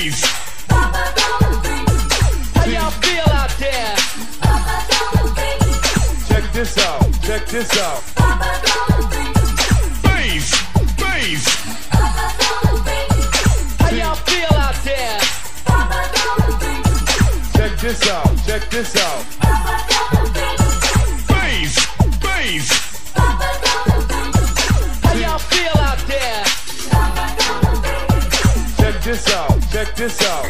How y'all feel out there? Check this out, check this out. This out.